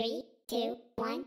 Three, two, one,